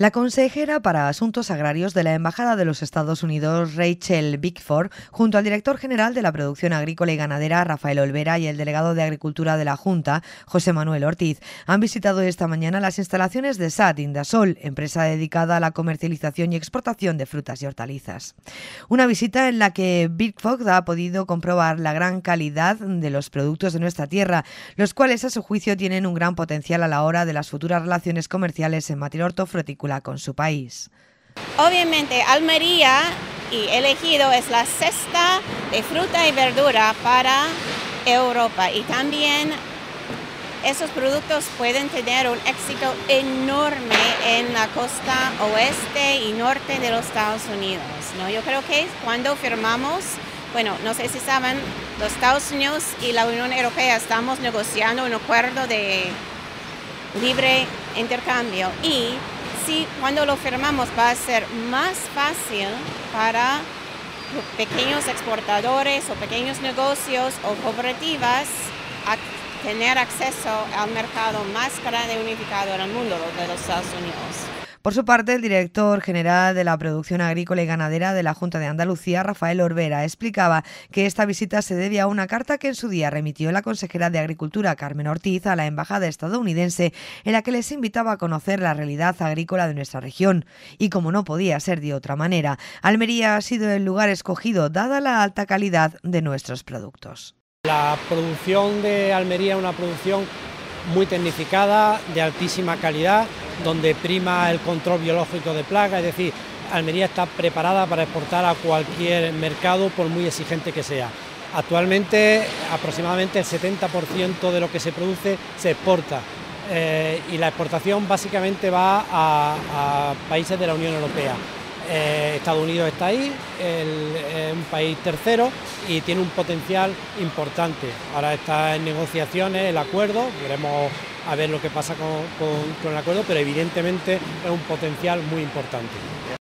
La consejera para Asuntos Agrarios de la Embajada de los Estados Unidos, Rachel Bickford, junto al director general de la Producción Agrícola y Ganadera, Rafael Olvera, y el delegado de Agricultura de la Junta, José Manuel Ortiz, han visitado esta mañana las instalaciones de SAT Indasol, empresa dedicada a la comercialización y exportación de frutas y hortalizas. Una visita en la que Bickford ha podido comprobar la gran calidad de los productos de nuestra tierra, los cuales a su juicio tienen un gran potencial a la hora de las futuras relaciones comerciales en materia hortofrutícola con su país. Obviamente Almería y elegido es la cesta de fruta y verdura para Europa y también esos productos pueden tener un éxito enorme en la costa oeste y norte de los Estados Unidos. ¿no? Yo creo que cuando firmamos, bueno, no sé si saben, los Estados Unidos y la Unión Europea estamos negociando un acuerdo de libre intercambio y si cuando lo firmamos va a ser más fácil para pequeños exportadores o pequeños negocios o cooperativas tener acceso al mercado más grande y unificado en el mundo de los Estados Unidos. Por su parte, el director general de la Producción Agrícola y Ganadera de la Junta de Andalucía, Rafael Orbera, explicaba que esta visita se debe a una carta que en su día remitió la consejera de Agricultura, Carmen Ortiz, a la embajada estadounidense, en la que les invitaba a conocer la realidad agrícola de nuestra región. Y como no podía ser de otra manera, Almería ha sido el lugar escogido dada la alta calidad de nuestros productos. La producción de Almería es una producción muy tecnificada, de altísima calidad, donde prima el control biológico de plagas, es decir, Almería está preparada para exportar a cualquier mercado por muy exigente que sea. Actualmente aproximadamente el 70% de lo que se produce se exporta eh, y la exportación básicamente va a países de la Unión Europea. Eh, Estados Unidos está ahí, es un país tercero y tiene un potencial importante. Ahora está en negociaciones el acuerdo, veremos a ver lo que pasa con el acuerdo, pero evidentemente es un potencial muy importante.